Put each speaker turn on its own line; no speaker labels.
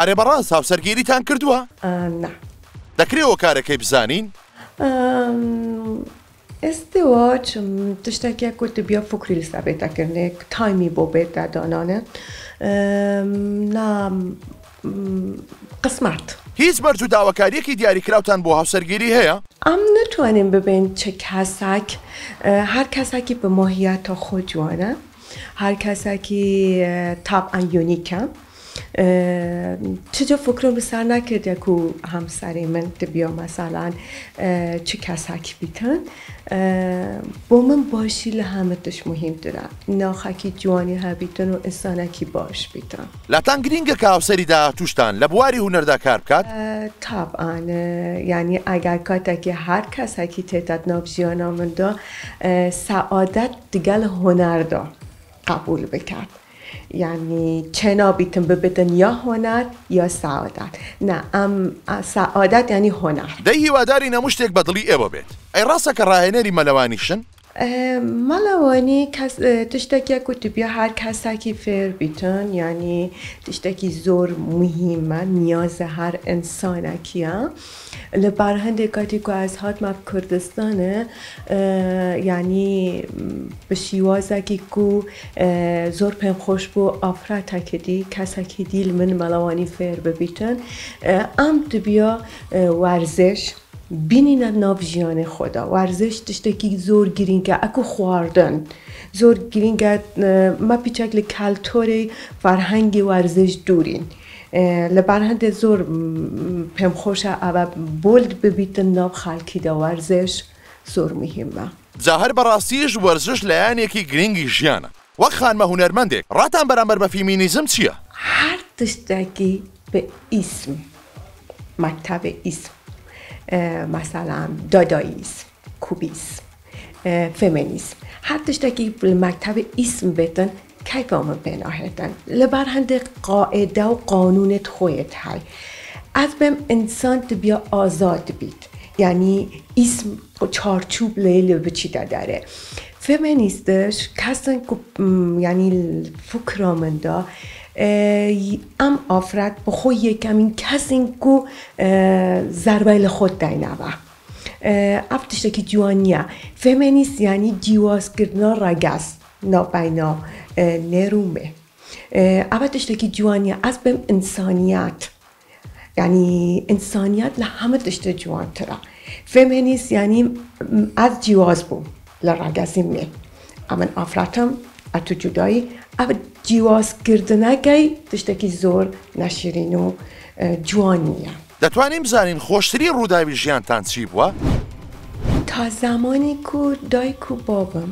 ئەرێ بەڕاست هاوسەرگیریتان کردووە؟
نه
دەکرێەوە کارەکەی بزانین؟
ئێستێواچ تشتێکە کوتی بیا فکری لەستا بێتەکردێک تایمی بۆ بێتە دانانە نا قسمات.
هیچ بەرج و داواکاریەکی دیاریکراوتان بۆ هاوسەرگیری هەیە؟
ئەم نتوانین ببین چه کەساک هەر کەساکی بە ماهیەتە خۆ جوانە. هەر کەساکی تاپ ئەنیۆنیکە چجا فکرم بسر نکرد و همسری من بیا مثلا چه کسک بیتن. با من باشی لهمتش مهم داره. ناخکی جوانی ها بیتن و انسانکی باش بیتن.
لاتان گرینگە کاوسەریدا توشتان لە بواری هوەردا کار بکات؟
طبعا. یعنی اگر کاتێکی هر کەسێکی تێتت ناوژیانە مندا سعادت دیگەل هنردا قبول بکرد. یعنی چنا بیتن ببدن یا هنر یا سعادت. نه ام سعادت یعنی هنر.
دەی هیواداری نەمشتێک بەدڵی ئێوە بێت. ئەی ڕاستە کە ڕاهێنەری مەلەوانیشن
مەڵەوانی تشتێکە کوتبیا هەر کەساکی فێر بیتن ینی تشتێکی زۆر مهمە نیازە هەر ئەسانەکیە لە بار هەندێک کاتی کو ئەس هاتمە کوردستانە ینی بە شیوازێکی و زۆر پێم خۆش بۆ ئافراتەکەدی کەسێکی دیل من مەڵەوانی فێر ببیتن. ئەم دبیا وەرزش، بینینە ناو ژیانی خۆدا وەرزش تشتێکی زۆر گرینگە ئەکو خواردن زۆر گرینگە مە پیچێک لە کالتۆری فەرهەنگی وەرزش دوورین. لەبار هەندێک زۆر پێم خۆشە ئەوە بولد ببیتن ناو خەڵکیدا وەرزش زۆر مهمە.
جاهر بەڕاستیش وەرزش لایەنێکی گرنگی ژیانە. وەک خانمە هوەرمەندێک ڕاتان بەرامبەر بە فیمینیزم چییە؟
هەر تشتێکی بە ئیسم مەکتتەبێ ئیسم مثلا داداییسم کوبیسم فمینیسم هر تشتێکی مەکتتەب ئیسم بێتن کیفامە پێناهێتن لەبار هەندێک قاعده و قانونت خۆیت های. ئەس بێم ئینسان بیا ئازاد بیت. یعنی ئیسم چارچوب لێ لێ بچیدا دەرێ فێمەنیستش کەسن ینی فکرا مندا ئەم ئافرەت بە خۆی یەکەمین کەسین و زەربای لە خۆت دایناوە. ئەف تشتێکی جوانە فێمەنیست ینی جیوازکردنا ڕگەس ناپاینا نێرومێ. ئەوە تشتێکی جوانە ئەس بم ئینسانیات. ینی ئینسانیات لە هەمە تشتە جوانترە. فێمەنیست ینی ئەس جیواز بوو لە ڕگەزی مێ. ئەمن ئافراتم ئەتو جودایی ئەوە جیوازکردنەکەی تشتێکی زۆر نەشیرین و جوان نییە.
دەتوانین بزانین خۆشتری ڕووداوی ژیانتان چی بووە؟
تا زمانی کو دایک و بابم